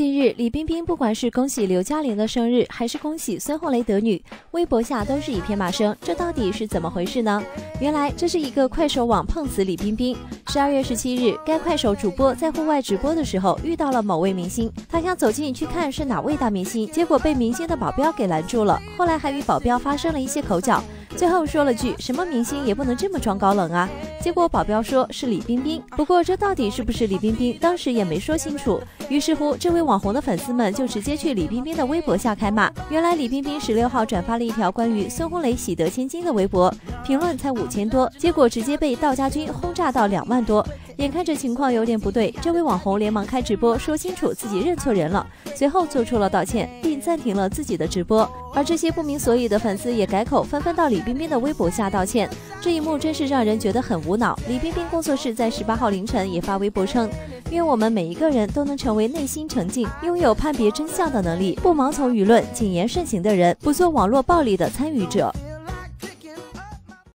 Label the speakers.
Speaker 1: 近日，李冰冰不管是恭喜刘嘉玲的生日，还是恭喜孙红雷得女，微博下都是一片骂声。这到底是怎么回事呢？原来这是一个快手网碰瓷李冰冰。十二月十七日，该快手主播在户外直播的时候遇到了某位明星，他想走近去看是哪位大明星，结果被明星的保镖给拦住了，后来还与保镖发生了一些口角。最后说了句什么明星也不能这么装高冷啊！结果保镖说是李冰冰，不过这到底是不是李冰冰，当时也没说清楚。于是乎，这位网红的粉丝们就直接去李冰冰的微博下开骂。原来李冰冰十六号转发了一条关于孙红雷喜得千金的微博，评论才五千多，结果直接被道家军轰炸到两万多。眼看着情况有点不对，这位网红连忙开直播说清楚自己认错人了，随后做出了道歉，并暂停了自己的直播。而这些不明所以的粉丝也改口，纷纷到李冰冰的微博下道歉。这一幕真是让人觉得很无脑。李冰冰工作室在十八号凌晨也发微博称：“愿我们每一个人都能成为内心澄净、拥有判别真相的能力，不盲从舆论、谨言慎行的人，不做网络暴力的参与者。”